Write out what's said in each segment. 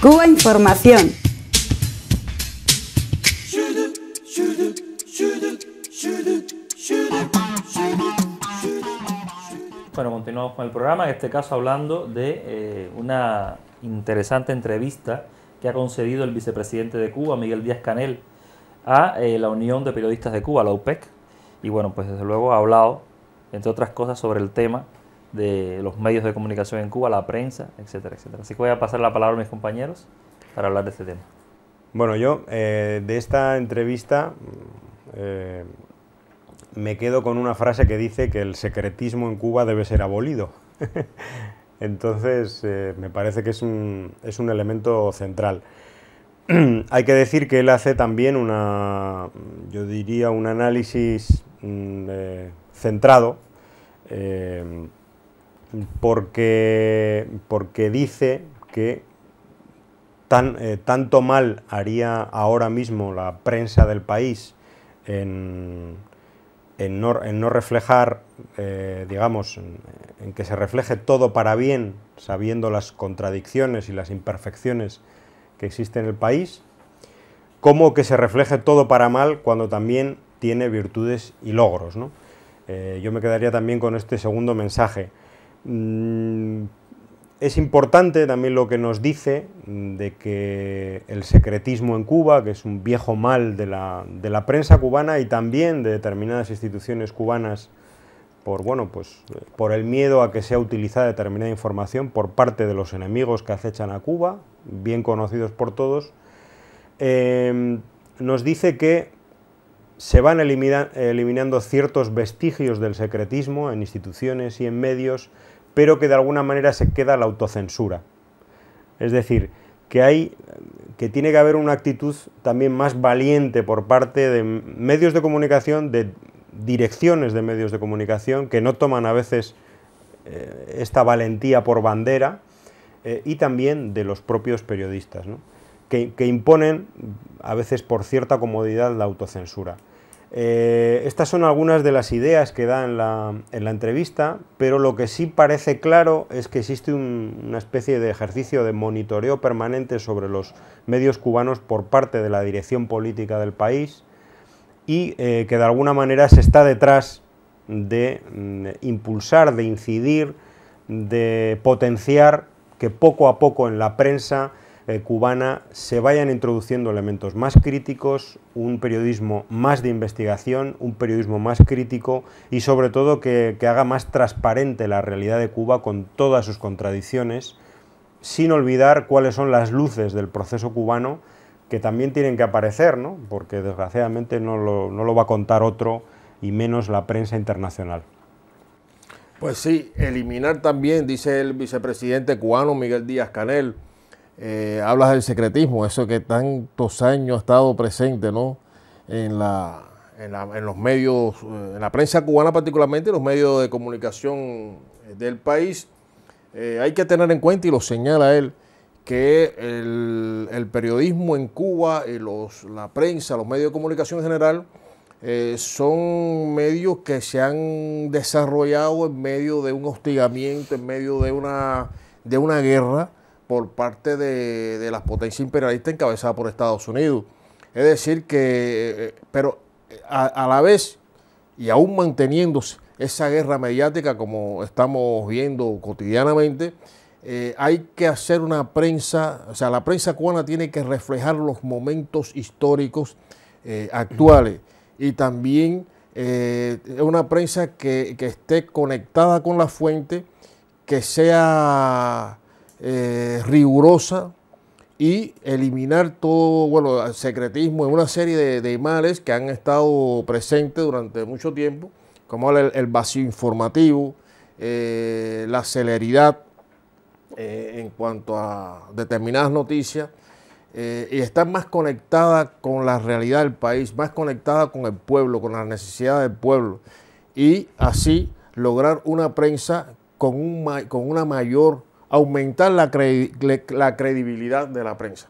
Cuba Información. Bueno, continuamos con el programa, en este caso hablando de eh, una interesante entrevista que ha concedido el vicepresidente de Cuba, Miguel Díaz Canel, a eh, la Unión de Periodistas de Cuba, la UPEC. Y bueno, pues desde luego ha hablado, entre otras cosas, sobre el tema de los medios de comunicación en Cuba, la prensa, etcétera, etcétera. Así que voy a pasar la palabra a mis compañeros para hablar de este tema. Bueno, yo eh, de esta entrevista me quedo con una frase que dice que el secretismo en Cuba debe ser abolido. Entonces, eh, me parece que es un, es un elemento central. Hay que decir que él hace también una, yo diría, un análisis mm, eh, centrado, eh, porque, porque dice que tan, tanto mal haría ahora mismo la prensa del país en, en no, reflejar, eh, digamos, en, que se refleje todo para bien, sabiendo las contradicciones y las imperfecciones que existen en el país, como que se refleje todo para mal cuando también tiene virtudes y logros. Eh, yo me quedaría también con este segundo mensaje. Mm, es importante también lo que nos dice de que el secretismo en Cuba, que es un viejo mal de la, prensa cubana y también de determinadas instituciones cubanas, por, bueno, pues, por el miedo a que sea utilizada determinada información por parte de los enemigos que acechan a Cuba, bien conocidos por todos, eh, nos dice que se van eliminando ciertos vestigios del secretismo en instituciones y en medios, pero que de alguna manera se queda la autocensura. Es decir, que hay que tiene que haber una actitud también más valiente por parte de medios de comunicación, de direcciones de medios de comunicación, que no toman a veces eh, esta valentía por bandera, eh, y también de los propios periodistas, que imponen a veces por cierta comodidad la autocensura. Eh, estas son algunas de las ideas que da en la, entrevista, pero lo que sí parece claro es que existe una especie de ejercicio de monitoreo permanente sobre los medios cubanos por parte de la dirección política del país y eh, que de alguna manera se está detrás de mm, impulsar, de incidir, de potenciar que poco a poco en la prensa eh, cubana se vayan introduciendo elementos más críticos, un periodismo más de investigación, un periodismo más crítico y sobre todo que, haga más transparente la realidad de Cuba con todas sus contradicciones, sin olvidar cuáles son las luces del proceso cubano que también tienen que aparecer, ¿no? porque desgraciadamente no lo, no lo va a contar otro y menos la prensa internacional. Pues sí, eliminar también, dice el vicepresidente cubano Miguel Díaz Canel, eh, hablas del secretismo, eso que tantos años ha estado presente ¿no? en, la, en, los medios, eh, en la prensa cubana particularmente, en los medios de comunicación del país. Eh, hay que tener en cuenta, y lo señala él, que el, periodismo en Cuba, y los, la prensa, los medios de comunicación en general, son medios que se han desarrollado en medio de un hostigamiento, en medio de una, de una guerra, por parte de, las potencias imperialistas encabezadas por Estados Unidos. Es decir, que, eh, pero eh, a, la vez, y aún manteniéndose esa guerra mediática como estamos viendo cotidianamente, eh, hay que hacer una prensa, o sea, la prensa cubana tiene que reflejar los momentos históricos actuales y también una prensa que, que esté conectada con la fuente, que sea eh, rigurosa y eliminar todo, bueno, el secretismo en una serie de, males que han estado presentes durante mucho tiempo, como el, vacío informativo, eh, la celeridad eh, en cuanto a determinadas noticias, y estar más conectada con la realidad del país, más conectada con el pueblo, con las necesidades del pueblo, y así lograr una prensa con, un, con una mayor aumentar la, credibilidad de la prensa.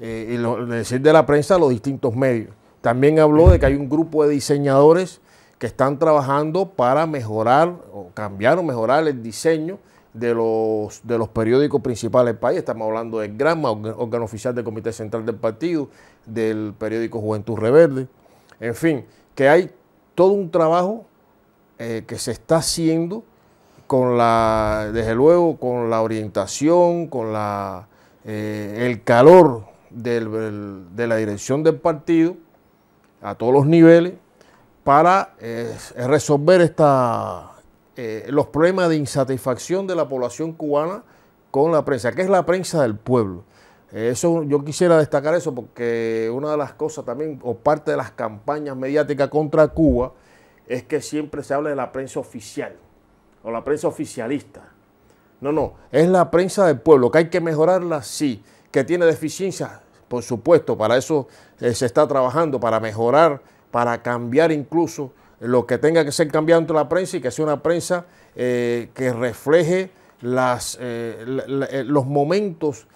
Eh, y lo, decir de la prensa, los distintos medios. También habló de que hay un grupo de diseñadores que están trabajando para mejorar o cambiar o mejorar el diseño de los, de los periódicos principales del país. Estamos hablando del Granma, órgano oficial del Comité Central del Partido, del periódico Juventud Reverde. En fin, que hay todo un trabajo eh, que se está haciendo con la, desde luego, con la orientación, con la, eh, el calor de la dirección del partido a todos los niveles para eh, resolver eh, los problemas de insatisfacción de la población cubana con la prensa, que es la prensa del pueblo. Eso, yo quisiera destacar eso porque una de las cosas también, o parte de las campañas mediáticas contra Cuba, es que siempre se habla de la prensa oficial o la prensa oficialista. No, no, es la prensa del pueblo, que hay que mejorarla, sí, que tiene deficiencias, por supuesto, para eso eh, se está trabajando, para mejorar, para cambiar incluso lo que tenga que ser cambiado entre la prensa y que sea una prensa eh, que refleje las, eh, los momentos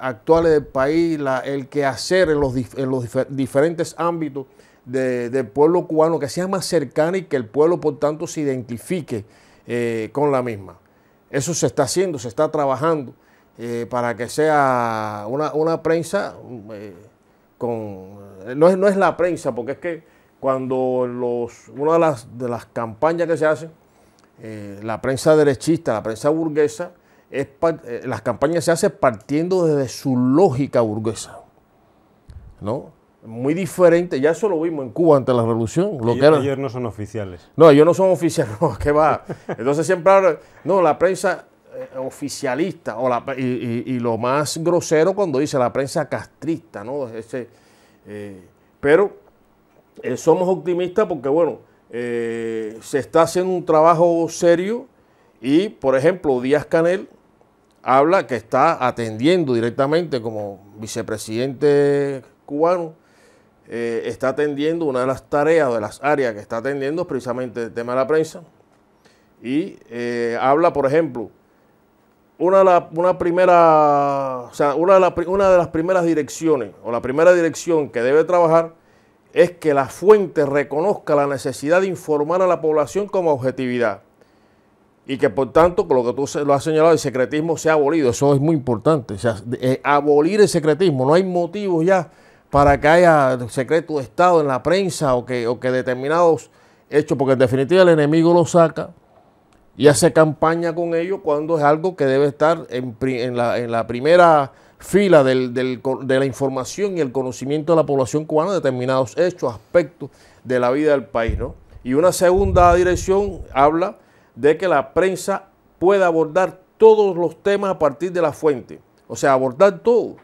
actuales del país, el quehacer en los, en los diferentes ámbitos del pueblo cubano, que sea más cercana y que el pueblo, por tanto, se identifique con la misma. Eso se está haciendo, se está trabajando eh, para que sea una, prensa eh, con... No es, no es la prensa, porque es que cuando los, una de las, campañas que se hacen, eh, la prensa derechista, la prensa burguesa, es, las campañas se hacen partiendo desde su lógica burguesa. ¿No? Muy diferente. Ya eso lo vimos en Cuba ante la revolución. Lo ellos, que ellos no son oficiales. No, ellos no son oficiales. No, ¿qué va? Entonces siempre hablan, no, la prensa eh, oficialista o la, y, lo más grosero cuando dice la prensa castrista, ¿no? Ese, eh, pero eh, somos optimistas porque, bueno, se está haciendo un trabajo serio y, por ejemplo, Díaz Canel habla que está atendiendo directamente como vicepresidente cubano eh, está atendiendo una de las tareas, de las áreas que está atendiendo es precisamente el tema de la prensa. Y eh, habla, por ejemplo, una de, la, una primera, o sea, una de, una de las primeras direcciones, o la primera dirección que debe trabajar, es que la fuente reconozca la necesidad de informar a la población como objetividad. Y que por tanto, con lo que tú lo has señalado, el secretismo se ha abolido. Eso es muy importante. Eh, abolir el secretismo. No hay motivos ya para que haya secreto de Estado en la prensa o que, o que determinados hechos, porque en definitiva el enemigo lo saca y hace campaña con ellos cuando es algo que debe estar en, la, primera fila de la información y el conocimiento de la población cubana de determinados hechos, aspectos de la vida del país. ¿no? Y una segunda dirección habla de que la prensa puede abordar todos los temas a partir de la fuente, o sea, abordar todo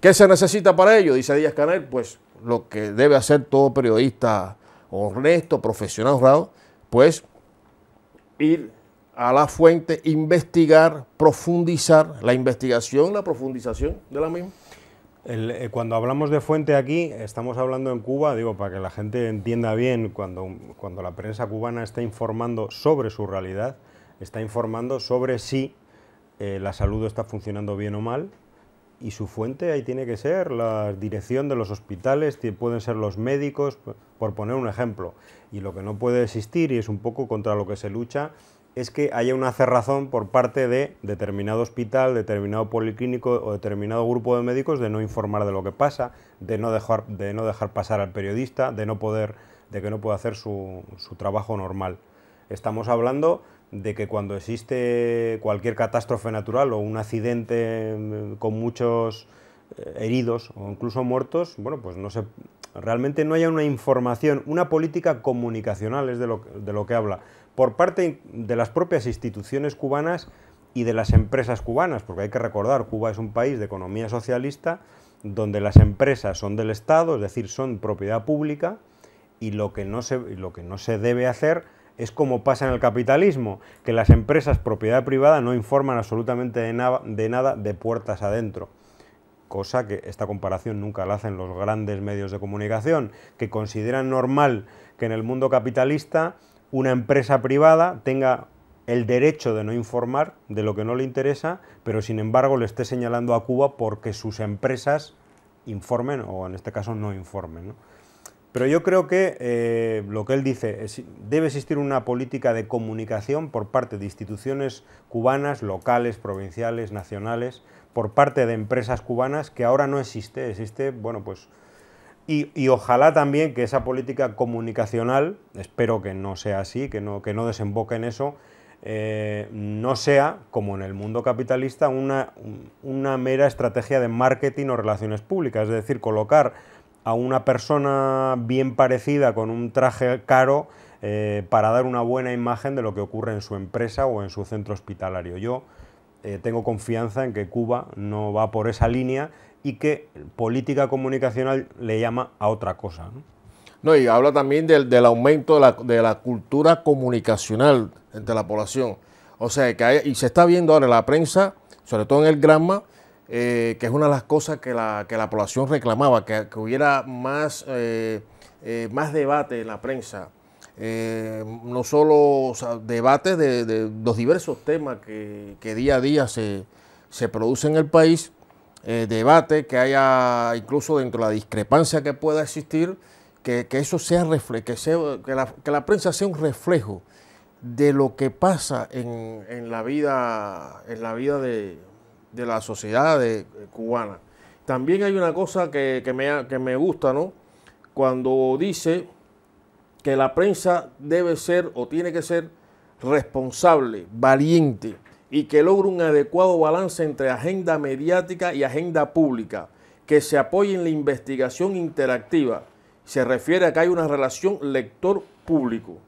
¿Qué se necesita para ello? Dice Díaz Canel, pues lo que debe hacer todo periodista honesto, profesional, honrado, pues ir a la fuente, investigar, profundizar la investigación, la profundización de la misma. Eh, cuando hablamos de fuente aquí, estamos hablando en Cuba, digo, para que la gente entienda bien, cuando, cuando la prensa cubana está informando sobre su realidad, está informando sobre si eh, la salud está funcionando bien o mal, y su fuente ahí tiene que ser la dirección de los hospitales, pueden ser los médicos, por poner un ejemplo. Y lo que no puede existir, y es un poco contra lo que se lucha, es que haya una cerrazón por parte de determinado hospital, determinado policlínico o determinado grupo de médicos de no informar de lo que pasa, de no dejar, de no dejar pasar al periodista, de, no poder, de que no pueda hacer su, su trabajo normal. Estamos hablando de que cuando existe cualquier catástrofe natural o un accidente mm, con muchos eh, heridos o incluso muertos, bueno, pues no se, realmente no haya una información, una política comunicacional, es de lo, de lo que habla, por parte de las propias instituciones cubanas y de las empresas cubanas, porque hay que recordar, Cuba es un país de economía socialista donde las empresas son del Estado, es decir, son propiedad pública, y lo que no se, lo que no se debe hacer es como pasa en el capitalismo, que las empresas propiedad privada no informan absolutamente de, nada de puertas adentro. Cosa que esta comparación nunca la hacen los grandes medios de comunicación, que consideran normal que en el mundo capitalista una empresa privada tenga el derecho de no informar de lo que no le interesa, pero sin embargo le esté señalando a Cuba porque sus empresas informen o en este caso no informen. Pero yo creo que eh, lo que él dice, es, debe existir una política de comunicación por parte de instituciones cubanas, locales, provinciales, nacionales, por parte de empresas cubanas que ahora no existe. Existe, bueno, pues... Y, y, ojalá también que esa política comunicacional, espero que no sea así, que no, que no desemboque en eso, eh, no sea, como en el mundo capitalista, una, una mera estrategia de marketing o relaciones públicas, es decir, colocar a una persona bien parecida con un traje caro eh, para dar una buena imagen de lo que ocurre en su empresa o en su centro hospitalario. Yo eh, tengo confianza en que Cuba no va por esa línea y que política comunicacional le llama a otra cosa. No, y habla también del, aumento de la, de la, cultura comunicacional entre la población. O sea, que hay, y se está viendo ahora en la prensa, sobre todo en el Granma, eh, que es una de las cosas que la, que la población reclamaba, que, hubiera más, eh, eh, más debate en la prensa. no solo debates de, los diversos temas que, día a día se, se producen en el país, debate que haya incluso dentro de la discrepancia que pueda existir, que, eso sea, que, sea que, la, que la prensa sea un reflejo de lo que pasa en, en la vida, en la vida de, de la sociedad de, cubana. También hay una cosa que, me, que me gusta, ¿no? Cuando dice que la prensa debe ser o tiene que ser responsable, valiente y que logre un adecuado balance entre agenda mediática y agenda pública, que se apoye en la investigación interactiva. Se refiere a que hay una relación lector-público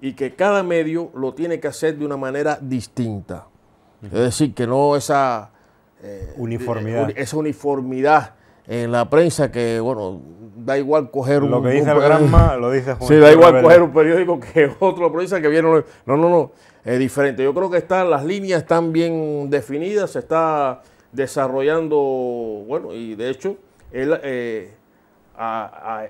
y que cada medio lo tiene que hacer de una manera distinta. Es decir, que no esa eh, uniformidad. esa uniformidad en la prensa que, bueno, da igual coger un... Lo que dice el Granma lo dice Juan Sí, da igual coger un periódico que otro prensa que viene... No, no, no, es diferente. Yo creo que están, las líneas están bien definidas, se está desarrollando, bueno, y de hecho, él eh,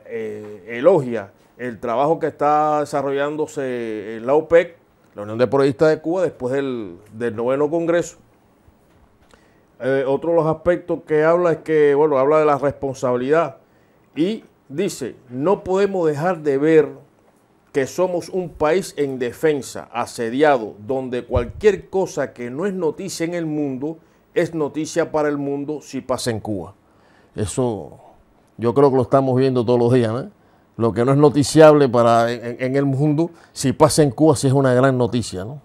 eh, elogia el trabajo que está desarrollándose en la OPEC, la Unión de Periodistas de Cuba, después del, del noveno Congreso, eh, otro de los aspectos que habla es que, bueno, habla de la responsabilidad y dice, no podemos dejar de ver que somos un país en defensa, asediado, donde cualquier cosa que no es noticia en el mundo es noticia para el mundo si pasa en Cuba. Eso yo creo que lo estamos viendo todos los días, ¿no? Lo que no es noticiable para en, en el mundo, si pasa en Cuba, sí es una gran noticia, ¿no?